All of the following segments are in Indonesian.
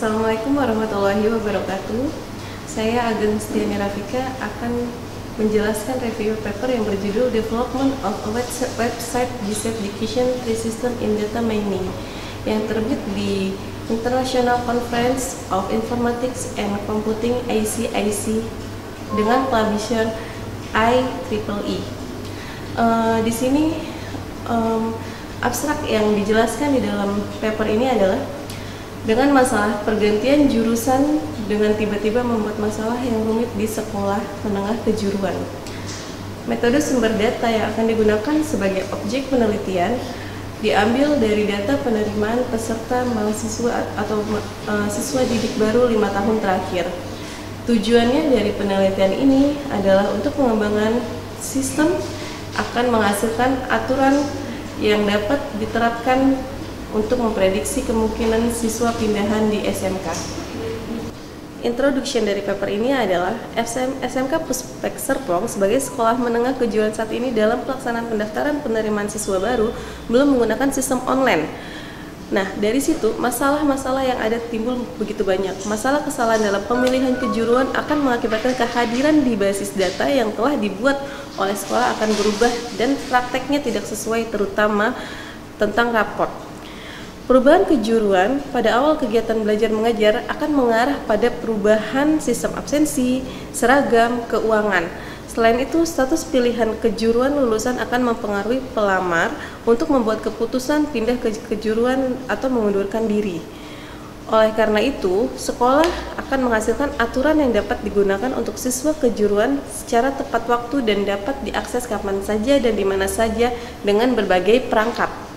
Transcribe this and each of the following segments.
Assalamualaikum warahmatullahi wabarakatuh. Saya Ageng Stiani Rafika akan menjelaskan review paper yang berjudul Development of a Website Disaggregation System in Data Mining yang terbit di International Conference of Informatics and Computing ICIC dengan publisher IEEE. Uh, di sini um, abstrak yang dijelaskan di dalam paper ini adalah dengan masalah pergantian jurusan dengan tiba-tiba membuat masalah yang rumit di sekolah menengah kejuruan. Metode sumber data yang akan digunakan sebagai objek penelitian diambil dari data penerimaan peserta mahasiswa atau uh, siswa didik baru lima tahun terakhir. Tujuannya dari penelitian ini adalah untuk pengembangan sistem akan menghasilkan aturan yang dapat diterapkan untuk memprediksi kemungkinan siswa pindahan di SMK. Introduction dari paper ini adalah SM, SMK Puspek Serpong sebagai sekolah menengah kejuruan saat ini dalam pelaksanaan pendaftaran penerimaan siswa baru belum menggunakan sistem online. Nah, dari situ masalah-masalah yang ada timbul begitu banyak. Masalah kesalahan dalam pemilihan kejuruan akan mengakibatkan kehadiran di basis data yang telah dibuat oleh sekolah akan berubah dan prakteknya tidak sesuai terutama tentang raport. Perubahan kejuruan pada awal kegiatan belajar mengajar akan mengarah pada perubahan sistem absensi, seragam, keuangan. Selain itu, status pilihan kejuruan lulusan akan mempengaruhi pelamar untuk membuat keputusan pindah ke kejuruan atau mengundurkan diri. Oleh karena itu, sekolah akan menghasilkan aturan yang dapat digunakan untuk siswa kejuruan secara tepat waktu dan dapat diakses kapan saja dan di mana saja dengan berbagai perangkat.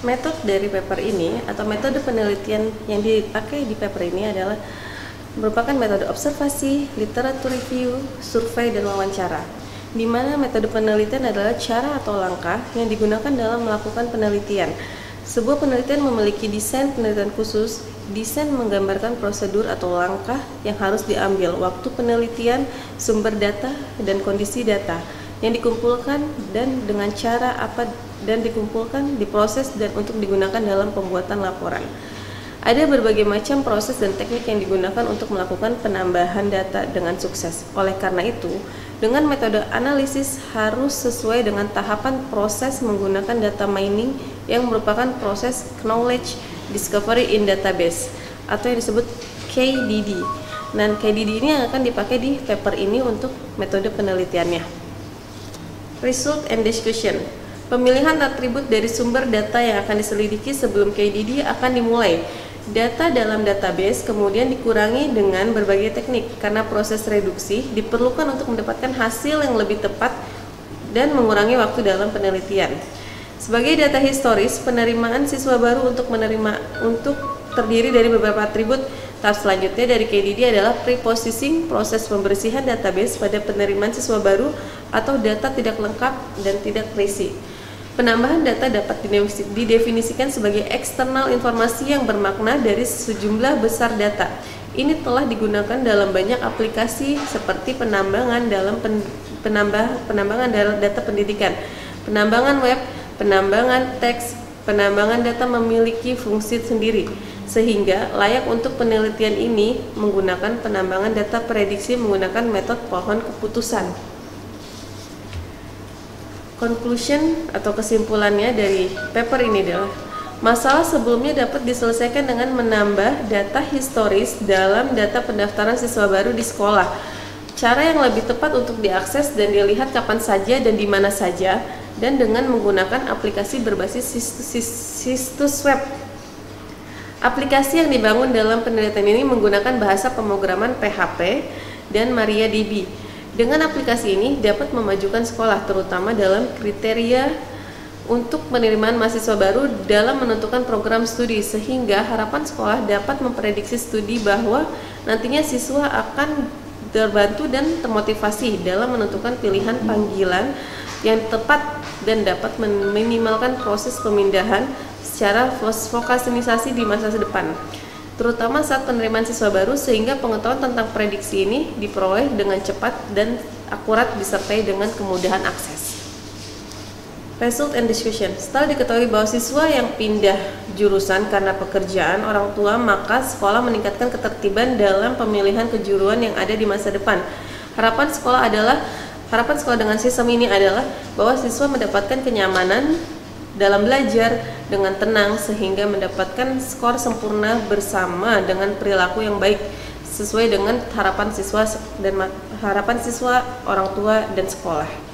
Metode dari paper ini atau metode penelitian yang dipakai di paper ini adalah merupakan metode observasi, literatur review, survei, dan wawancara. Di mana metode penelitian adalah cara atau langkah yang digunakan dalam melakukan penelitian. Sebuah penelitian memiliki desain penelitian khusus. Desain menggambarkan prosedur atau langkah yang harus diambil, waktu penelitian, sumber data, dan kondisi data yang dikumpulkan dan dengan cara apa dan dikumpulkan, diproses dan untuk digunakan dalam pembuatan laporan. Ada berbagai macam proses dan teknik yang digunakan untuk melakukan penambahan data dengan sukses. Oleh karena itu, dengan metode analisis harus sesuai dengan tahapan proses menggunakan data mining yang merupakan proses knowledge discovery in database atau yang disebut KDD. Dan KDD ini akan dipakai di paper ini untuk metode penelitiannya. Result and discussion. Pemilihan atribut dari sumber data yang akan diselidiki sebelum KDD akan dimulai. Data dalam database kemudian dikurangi dengan berbagai teknik karena proses reduksi diperlukan untuk mendapatkan hasil yang lebih tepat dan mengurangi waktu dalam penelitian. Sebagai data historis, penerimaan siswa baru untuk menerima untuk terdiri dari beberapa atribut Tahap selanjutnya dari KDD adalah pre-processing proses pembersihan database pada penerimaan siswa baru atau data tidak lengkap dan tidak terisi. Penambahan data dapat didefinisikan sebagai eksternal informasi yang bermakna dari sejumlah besar data. Ini telah digunakan dalam banyak aplikasi seperti penambangan dalam pen, penambah penambangan dalam data pendidikan, penambangan web, penambangan teks, penambangan data memiliki fungsi sendiri sehingga layak untuk penelitian ini menggunakan penambangan data prediksi menggunakan metode pohon keputusan. Conclusion atau kesimpulannya dari paper ini adalah masalah sebelumnya dapat diselesaikan dengan menambah data historis dalam data pendaftaran siswa baru di sekolah. Cara yang lebih tepat untuk diakses dan dilihat kapan saja dan di mana saja dan dengan menggunakan aplikasi berbasis situs web Aplikasi yang dibangun dalam penelitian ini menggunakan bahasa pemrograman PHP dan MariaDB. Dengan aplikasi ini dapat memajukan sekolah terutama dalam kriteria untuk penerimaan mahasiswa baru dalam menentukan program studi sehingga harapan sekolah dapat memprediksi studi bahwa nantinya siswa akan terbantu dan termotivasi dalam menentukan pilihan panggilan yang tepat dan dapat meminimalkan proses pemindahan secara vokasinisasi di masa depan terutama saat penerimaan siswa baru sehingga pengetahuan tentang prediksi ini diperoleh dengan cepat dan akurat disertai dengan kemudahan akses. Result and discussion. Setelah diketahui bahwa siswa yang pindah jurusan karena pekerjaan orang tua, maka sekolah meningkatkan ketertiban dalam pemilihan kejuruan yang ada di masa depan. Harapan sekolah adalah harapan sekolah dengan sistem ini adalah bahwa siswa mendapatkan kenyamanan dalam belajar dengan tenang sehingga mendapatkan skor sempurna bersama dengan perilaku yang baik sesuai dengan harapan siswa dan harapan siswa, orang tua dan sekolah.